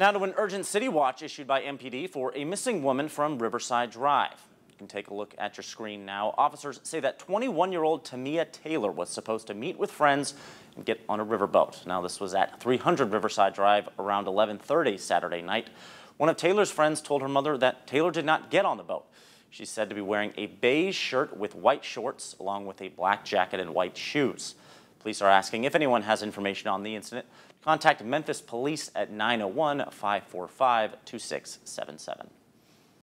Now to an urgent city watch issued by MPD for a missing woman from Riverside Drive. You can take a look at your screen now. Officers say that 21-year-old Tamia Taylor was supposed to meet with friends and get on a riverboat. Now this was at 300 Riverside Drive around 11:30 Saturday night. One of Taylor's friends told her mother that Taylor did not get on the boat. She's said to be wearing a beige shirt with white shorts along with a black jacket and white shoes. Police are asking if anyone has information on the incident. Contact Memphis Police at 901 545 2677.